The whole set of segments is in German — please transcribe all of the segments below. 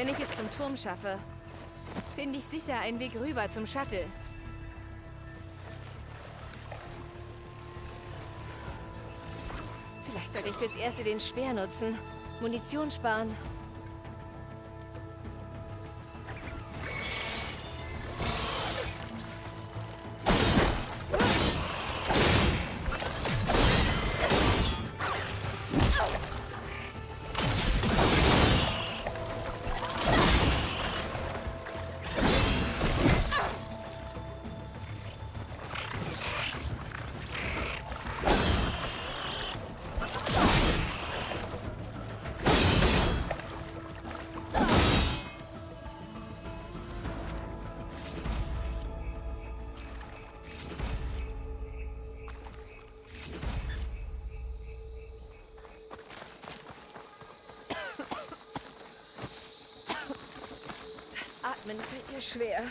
Wenn ich es zum Turm schaffe, finde ich sicher einen Weg rüber zum Shuttle. Vielleicht sollte ich fürs Erste den Speer nutzen. Munition sparen. Atmen fällt dir schwer.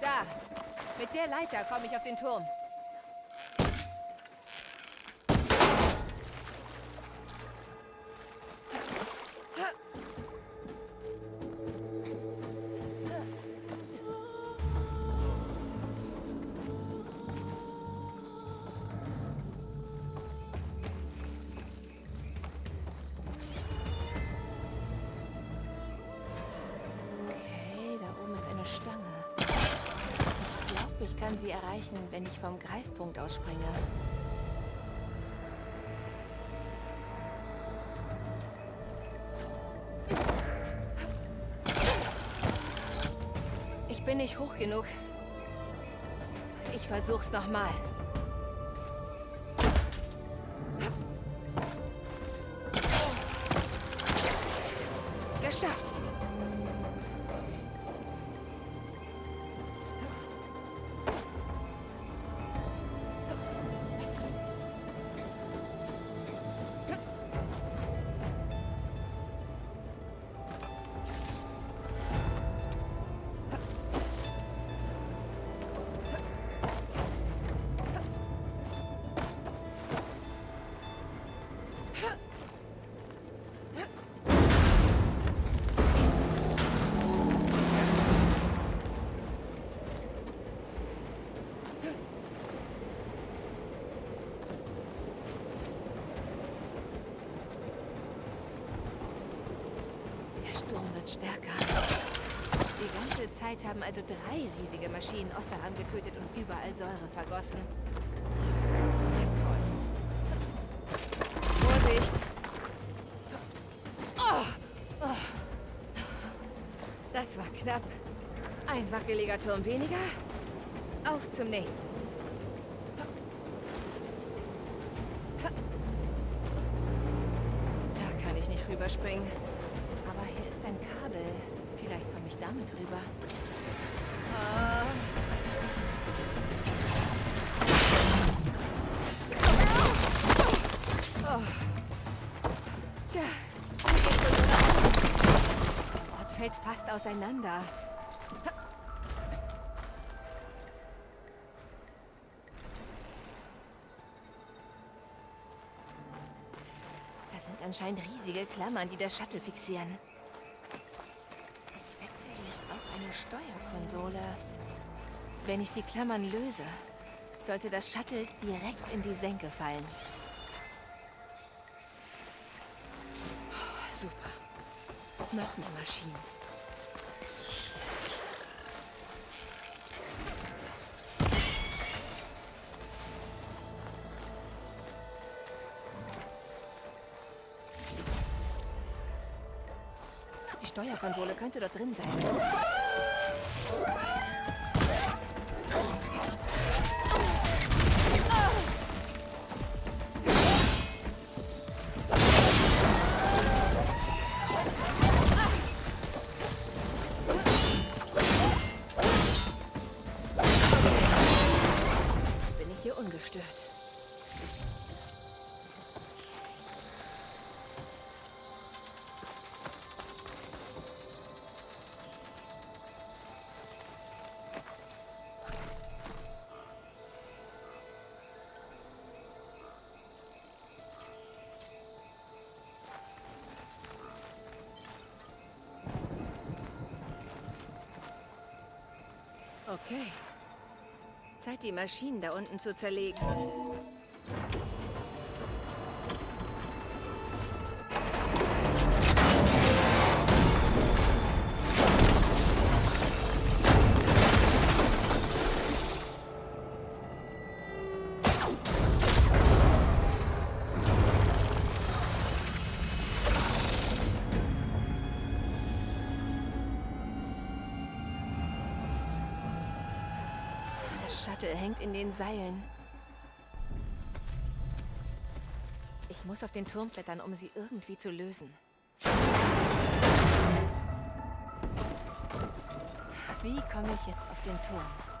Da. Mit der Leiter komme ich auf den Turm. Kann sie erreichen, wenn ich vom Greifpunkt ausspringe. Ich bin nicht hoch genug. Ich versuch's nochmal. Geschafft! Sturm wird stärker. Die ganze Zeit haben also drei riesige Maschinen Ossaram getötet und überall Säure vergossen. Toll. Vorsicht! Oh, oh. Das war knapp. Ein wackeliger Turm weniger. Auf zum nächsten. Da kann ich nicht rüberspringen. Ist ein Kabel. Vielleicht komme ich damit rüber. Tja, Der fällt fast auseinander. Das sind anscheinend riesige Klammern, die das Shuttle fixieren. Eine Steuerkonsole. Wenn ich die Klammern löse, sollte das Shuttle direkt in die Senke fallen. Oh, super. Noch mehr Maschinen. Die Steuerkonsole könnte dort drin sein. Okay. Zeit, die Maschinen da unten zu zerlegen. Shuttle hängt in den Seilen. Ich muss auf den Turm klettern, um sie irgendwie zu lösen. Wie komme ich jetzt auf den Turm?